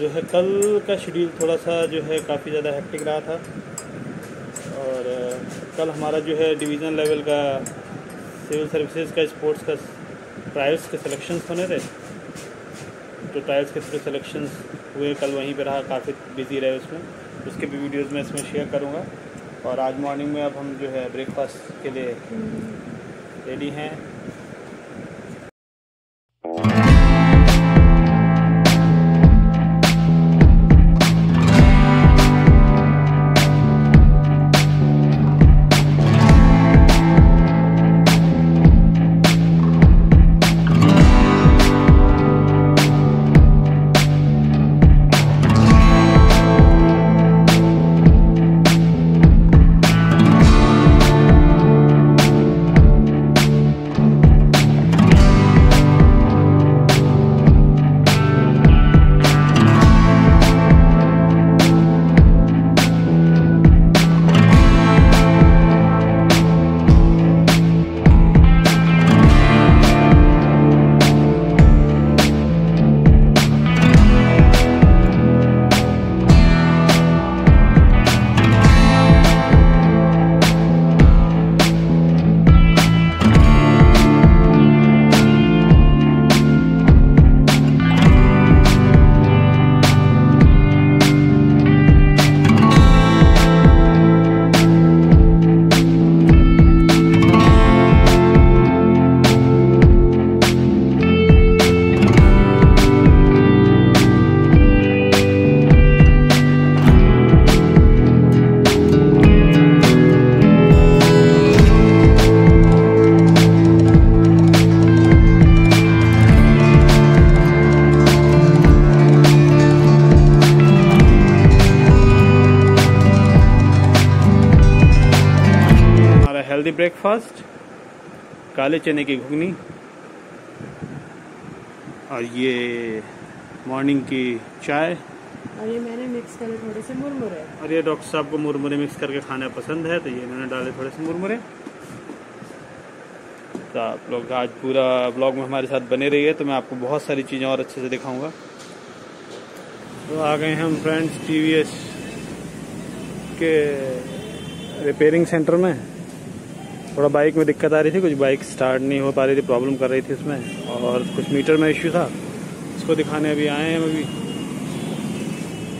जो है, कल का शेड्यूल थोड़ा सा जो है, काफ़ी ज़्यादा हेक्टिक रहा था। और कल हमारा जो है डिवीज़न लेवल का सिविल सर्विसेज़ का स्पोर्ट्स का ट्रायल्स के सिलेक्शंस होने थे। तो ट्रायल्स के थ्रू सिलेक्शंस हुए, कल वहीं पे रहा, काफ़ी बिज़ी रहे उसमें। उसके भी वीडियोस मैं इसमें शेयर करूँगा। और आज मॉर्निंग में अब हम जो है ब्रेकफास्ट के लिए रेडी हैं। हेल्दी ब्रेकफास्ट काले चने की घुगनी और ये मॉर्निंग की चाय। और ये मैंने मिक्स करे थोड़े से मुरमुरे। और ये डॉक्टर साहब को मुरमुरे मिक्स करके खाना पसंद है तो ये मैंने डाले थोड़े से मुरमुरे। तो आप लोग आज पूरा ब्लॉग में हमारे साथ बने रहिए तो मैं आपको बहुत सारी चीज़ें और अच्छे से दिखाऊँगा। तो आ गए हम फ्रेंड्स टीवीएस के रिपेयरिंग सेंटर में। थोड़ा बाइक में दिक्कत आ रही थी, कुछ बाइक स्टार्ट नहीं हो पा रही थी प्रॉब्लम कर रही थी उसमें और कुछ मीटर में इश्यू था। उसको दिखाने अभी आए हैं अभी।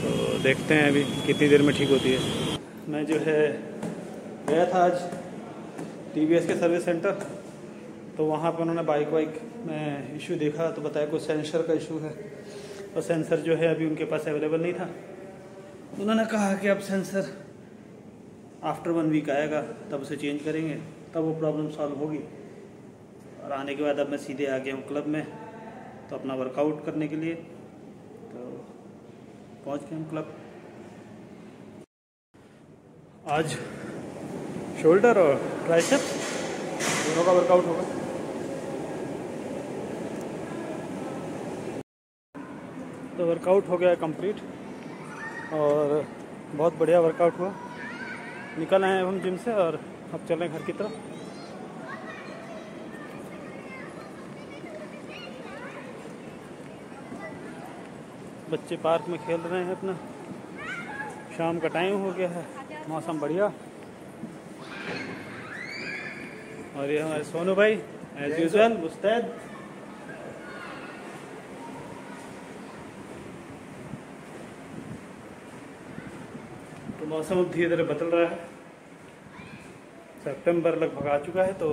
तो देखते हैं अभी कितनी देर में ठीक होती है। मैं जो है गया था आज टी के सर्विस सेंटर तो वहाँ पर उन्होंने बाइक वाइक में इशू देखा तो बताया कुछ सेंसर का इशू है। और सेंसर जो है अभी उनके पास अवेलेबल नहीं था। उन्होंने कहा कि अब सेंसर आफ्टर वन वीक आएगा, तब उसे चेंज करेंगे। तब वो प्रॉब्लम सॉल्व होगी। और आने के बाद अब मैं सीधे आ गया हूँ क्लब में तो अपना वर्कआउट करने के लिए। तो पहुँच गए हम क्लब आज शोल्डर और ट्राइसेप दोनों का वर्कआउट होगा। तो वर्कआउट हो गया कंप्लीट और बहुत बढ़िया वर्कआउट हुआ। निकल आए हम जिम से और अब चल रहे घर की तरफ़। बच्चे पार्क में खेल रहे हैं अपना। शाम का टाइम हो गया है, मौसम बढ़िया। और ये हमारे सोनू भाई एज यूजल मुस्तैद। तो मौसम अब धीरे धीरे बदल रहा है। सितंबर लगभग आ चुका है तो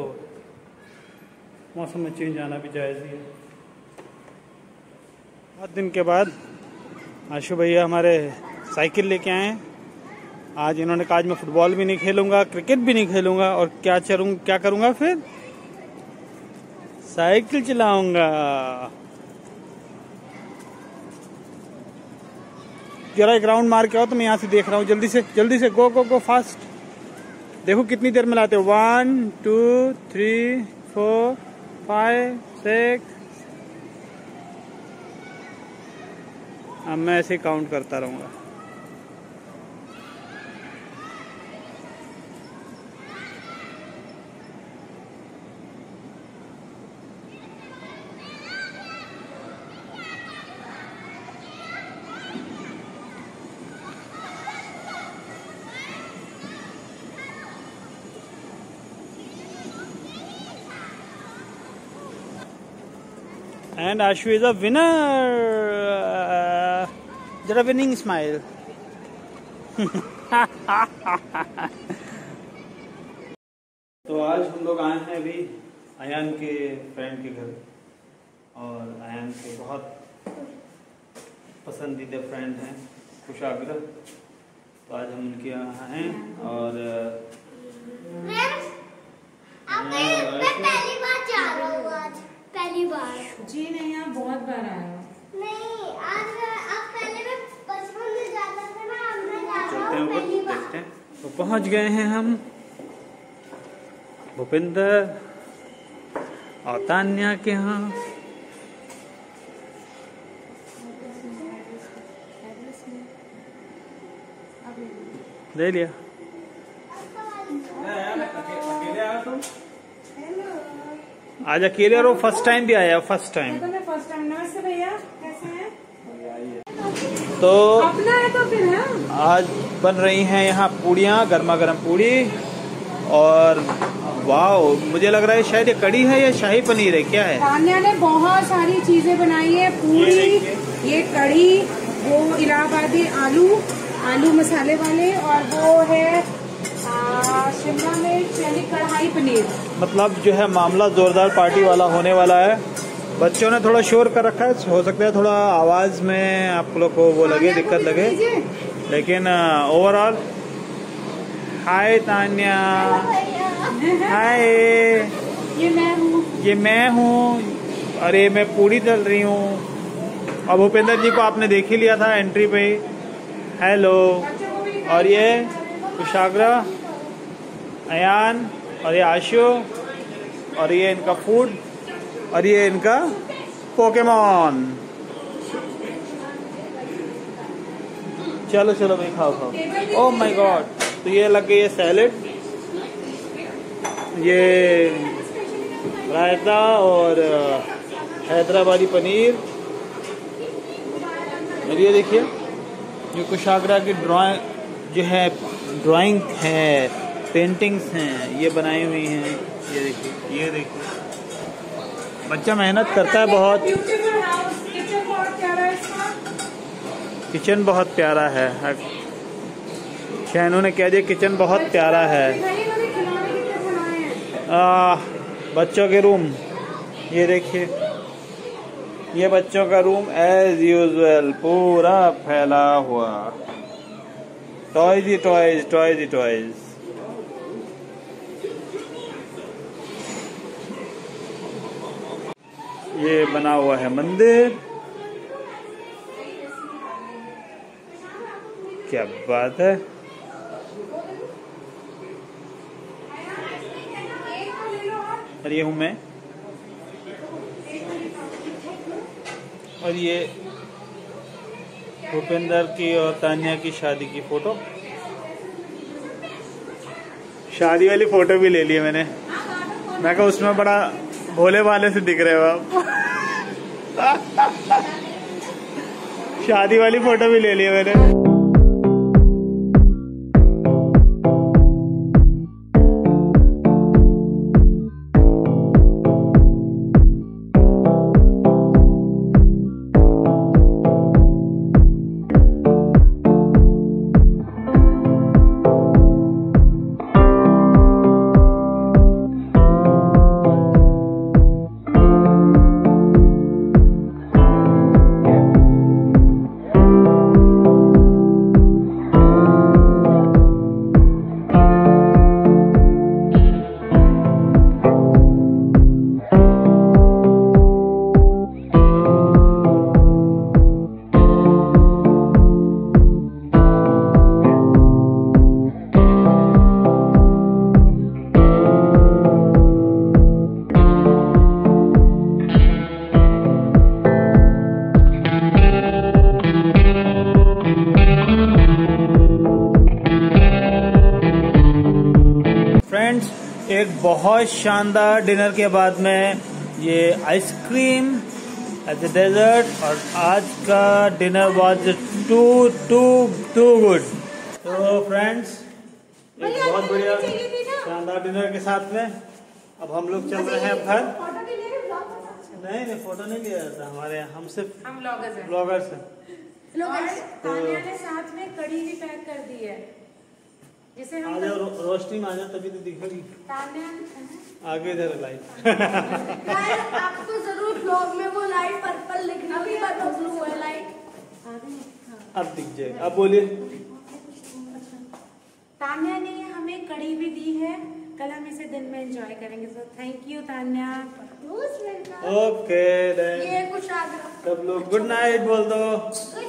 मौसम में चेंज आना भी जायज़ ही है। बहुत दिन के बाद आशु भैया हमारे साइकिल लेके आए आज इन्होंने कहा, आज मैं फुटबॉल भी नहीं खेलूँगा, क्रिकेट भी नहीं खेलूँगा, और क्या चलूँ क्या करूँगा फिर? साइकिल चलाऊँगा। जरा एक राउंड मार के आओ तो मैं यहाँ से देख रहा हूँ। जल्दी से जल्दी से गो गो गो फास्ट देखो कितनी देर में लाते हो। One two three four five six अब मैं ऐसे काउंट करता रहूँगा। Ashu is a winner. Uh, जरा winning smile. तो आज हम लोग आए हैं अभी अयान के फ्रेंड के घर और अयान के बहुत पसंदीदा फ्रेंड हैं कुशाग्र तो आज हम उनके यहाँ हैं और फ्रेंड्स अब मैं मैं पहली बार जा रहा हूँ आज पहली बार जी नहीं यहाँ बहुत बार आया हूँ। नहीं आज अब पहले मैं बचपन में जाता था ना अब मैं जा रहा हैं पहली बार। देखते हैं। तो पहुँच गए हैं हम। भूपिंदर और तान्या के यहाँ। ले लिया। आज अकेले और वो फ़र्स्ट टाइम भी आया फ़र्स्ट टाइम तो मैं फ़र्स्ट टाइम नमस्ते भैया कैसे हैं? तो अपना है तो फिर है? आज बन रही हैं यहाँ पूड़ियाँ गर्मा गर्म पूड़ी। और वाओ मुझे लग रहा है शायद ये कड़ी है या शाही पनीर है क्या है? तान्या ने बहुत सारी चीज़ें बनाई है पूरी। ये कड़ी वो इलाहाबादी आलू आलू मसाले वाले और वो है शिमला मिर्च यानी कढ़ाई पनीर। मतलब जो है मामला जोरदार पार्टी वाला होने वाला है। बच्चों ने थोड़ा शोर कर रखा है हो सकता है थोड़ा आवाज़ में आप लोग को वो लगे दिक्कत लगे। लेकिन ओवरऑल हाय तान्या। हाय। ये मैं हूँ। ये मैं हूँ। अरे मैं पूरी चल रही हूँ। अब भूपेंद्र जी को आपने देख ही लिया था एंट्री पे हेलो और ये कुशाग्रा। अयान और ये आशु और ये इनका फ़ूड और ये इनका पोकेमॉन चलो चलो, भाई, खाओ खाओ. ओ माय गॉड तो ये लग गई है सैलेड ये रायता और हैदराबादी पनीर. और ये देखिए, ये कुशाग्रा की ड्राइंग जो है ड्राइंग है. पेंटिंग्स हैं ये बनाई हुई हैं ये देखिए ये देखिए। बच्चा मेहनत करता है बहुत। किचन बहुत प्यारा है। प्यारा है ने कह दिया किचन बहुत प्यारा हैं। आ, बच्चों के रूम ये देखिए। ये बच्चों का रूम एज यूजल पूरा फैला हुआ। टॉयज ही टॉयज टॉयज ही टॉयज ये बना हुआ है मंदिर। क्या बात है? और ये हूँ मैं। और ये भूपेंद्र की और तानिया की शादी की फ़ोटो। शादी वाली फ़ोटो भी ले ली मैंने। मैं कहा उसमें बड़ा भोले वाले से दिख रहे हो आप। शादी वाली फ़ोटो भी ले ली है मैंने। एक बहुत शानदार डिनर के बाद में ये आइसक्रीम एज ए डेजर्ट और आज का dinner was too too too good तो फ्रेंड्स एक बहुत बढ़िया शानदार डिनर के साथ में। अब हम लोग चल रहे हैं घर। नहीं नहीं फ़ोटो नहीं लिया जाता हमारे यहाँ। हम सिर्फ़ हम ब्लॉगर्स हैं। ब्लॉगर्स हैं। ने साथ में कड़ी भी पैक कर दी है। जिसे हम जाओ रो, रोशनी में आ जाओ तभी तो दिखेगी। तानिया आगे इधर लाइट आपको ज़रूर ब्लॉग में वो लाइट पर्पल दिखना भी पर ब्लू है लाइट अब दिख जाएगा। अब बोलिए। तान्या ने हमें कड़ी भी दी है। कल हम इसे दिन में एंजॉय करेंगे। So thank you Tanya. Okay ये कुछ सब लोग गुड नाइट बोल दो। गुड